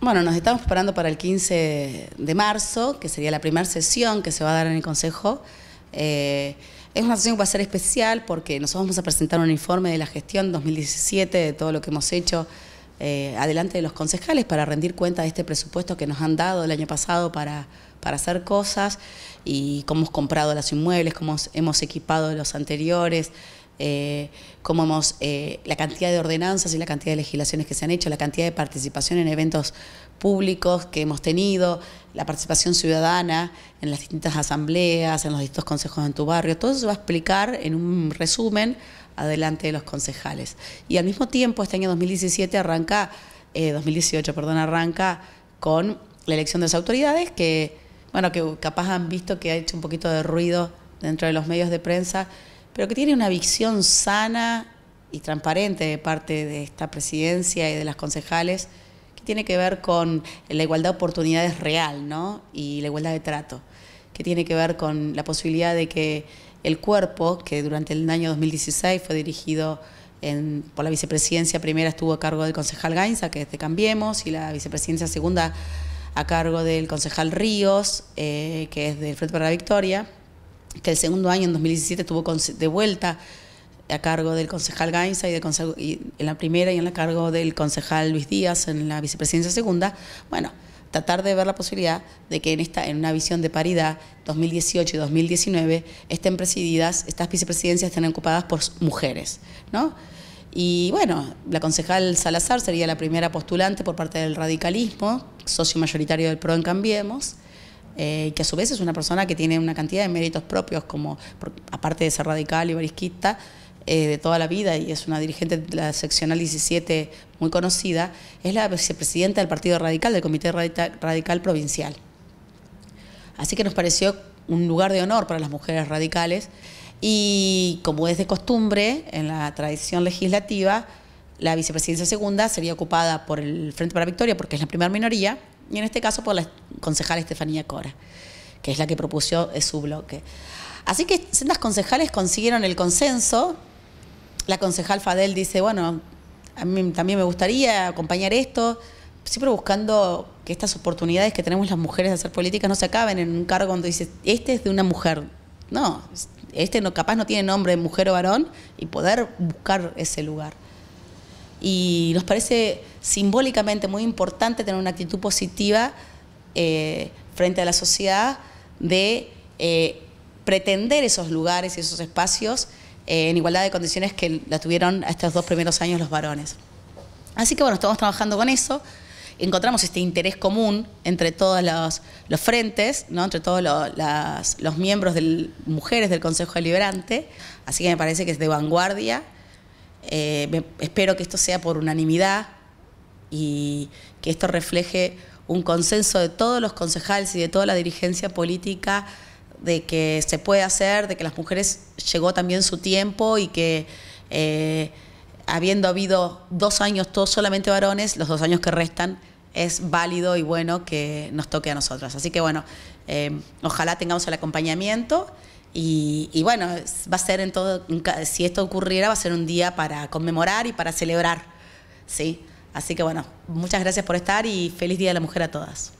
Bueno, nos estamos preparando para el 15 de marzo, que sería la primera sesión que se va a dar en el Consejo. Eh, es una sesión que va a ser especial porque nosotros vamos a presentar un informe de la gestión 2017, de todo lo que hemos hecho eh, adelante de los concejales para rendir cuenta de este presupuesto que nos han dado el año pasado para, para hacer cosas y cómo hemos comprado los inmuebles, cómo hemos equipado los anteriores, eh, cómo hemos, eh, la cantidad de ordenanzas y la cantidad de legislaciones que se han hecho, la cantidad de participación en eventos públicos que hemos tenido, la participación ciudadana en las distintas asambleas, en los distintos consejos en tu barrio, todo eso va a explicar en un resumen adelante de los concejales. Y al mismo tiempo, este año 2017 arranca, 2018, eh, perdón, arranca con la elección de las autoridades que, bueno, que capaz han visto que ha hecho un poquito de ruido dentro de los medios de prensa pero que tiene una visión sana y transparente de parte de esta presidencia y de las concejales, que tiene que ver con la igualdad de oportunidades real ¿no? y la igualdad de trato, que tiene que ver con la posibilidad de que el cuerpo, que durante el año 2016 fue dirigido por la vicepresidencia primera estuvo a cargo del concejal Gainza, que es de Cambiemos, y la vicepresidencia segunda a cargo del concejal Ríos, eh, que es del Frente para la Victoria, que el segundo año, en 2017, tuvo de vuelta a cargo del concejal Gainza y, de en la primera y en la cargo del concejal Luis Díaz en la vicepresidencia segunda, bueno, tratar de ver la posibilidad de que en esta en una visión de paridad 2018 y 2019 estén presididas, estas vicepresidencias estén ocupadas por mujeres, ¿no? Y bueno, la concejal Salazar sería la primera postulante por parte del radicalismo, socio mayoritario del PRO en Cambiemos, eh, que a su vez es una persona que tiene una cantidad de méritos propios, como aparte de ser radical y barisquista, eh, de toda la vida y es una dirigente de la seccional 17 muy conocida, es la vicepresidenta del Partido Radical, del Comité Radical, Provincial. Así que nos pareció un lugar de honor para las mujeres radicales y como es de costumbre en la tradición legislativa, la vicepresidencia segunda sería ocupada por el Frente para Victoria porque es la primera minoría y en este caso por la concejal Estefanía Cora, que es la que propuso su bloque. Así que las concejales consiguieron el consenso. La concejal Fadel dice, bueno, a mí también me gustaría acompañar esto, siempre buscando que estas oportunidades que tenemos las mujeres de hacer política no se acaben en un cargo donde dice, este es de una mujer. No, este no, capaz no tiene nombre mujer o varón y poder buscar ese lugar y nos parece simbólicamente muy importante tener una actitud positiva eh, frente a la sociedad de eh, pretender esos lugares y esos espacios eh, en igualdad de condiciones que la tuvieron estos dos primeros años los varones. Así que bueno, estamos trabajando con eso, encontramos este interés común entre todos los, frentes, ¿no? entre todos los, miembros de mujeres del Consejo Deliberante, así que me parece que es de vanguardia eh, espero que esto sea por unanimidad y que esto refleje un consenso de todos los concejales y de toda la dirigencia política de que se puede hacer, de que las mujeres llegó también su tiempo y que eh, habiendo habido dos años todos solamente varones, los dos años que restan es válido y bueno que nos toque a nosotras. Así que bueno, eh, ojalá tengamos el acompañamiento. Y, bueno, va a ser en todo, si esto ocurriera, va a ser un día para conmemorar y para celebrar, ¿sí? Así que bueno, muchas gracias por estar y feliz Día de la Mujer a todas.